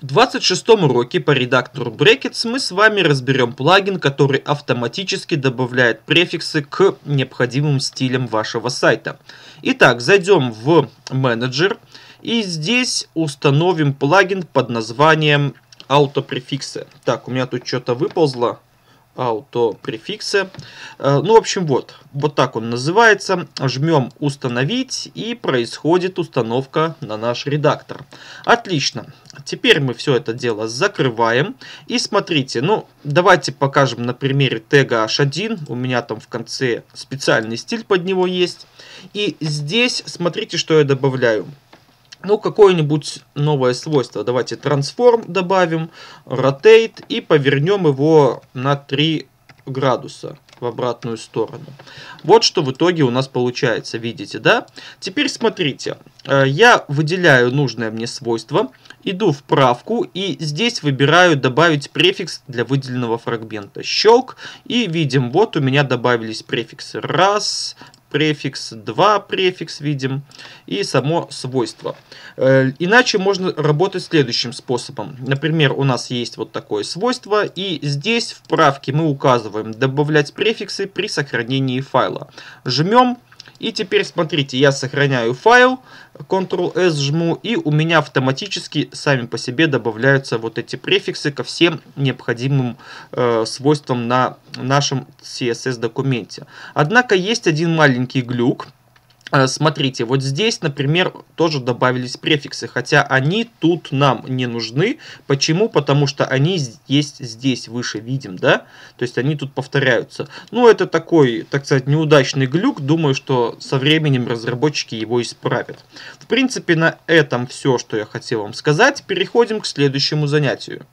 В 26 уроке по редактору Brackets мы с вами разберем плагин, который автоматически добавляет префиксы к необходимым стилям вашего сайта. Итак, зайдем в менеджер и здесь установим плагин под названием автопрефиксы. Так, у меня тут что-то выползло автопрефиксы. Э, ну, в общем, вот. Вот так он называется. Жмем «Установить» и происходит установка на наш редактор. Отлично. Теперь мы все это дело закрываем. И смотрите, ну, давайте покажем на примере тега h1. У меня там в конце специальный стиль под него есть. И здесь смотрите, что я добавляю ну, какое-нибудь новое свойство. Давайте transform добавим, rotate и повернем его на 3 градуса в обратную сторону. Вот что в итоге у нас получается, видите, да? Теперь смотрите, э, я выделяю нужное мне свойство, иду в правку и здесь выбираю добавить префикс для выделенного фрагмента. Щелк и видим, вот у меня добавились префиксы. Раз, префикс, два префикс видим и само свойство. Э, иначе можно работать следующим способом. Например, у нас есть вот такое свойство, и здесь в правке мы указываем добавлять префиксы при сохранении файла. Жмем и теперь смотрите, я сохраняю файл, Ctrl-S жму, и у меня автоматически сами по себе добавляются вот эти префиксы ко всем необходимым э, свойствам на нашем CSS документе. Однако есть один маленький глюк, смотрите, вот здесь, например, тоже добавились префиксы, хотя они тут нам не нужны. Почему? Потому что они есть здесь, выше видим, да? То есть они тут повторяются. Ну, это такой, так сказать, неудачный глюк. Думаю, что со временем разработчики его исправят. В принципе, на этом все, что я хотел вам сказать. Переходим к следующему занятию.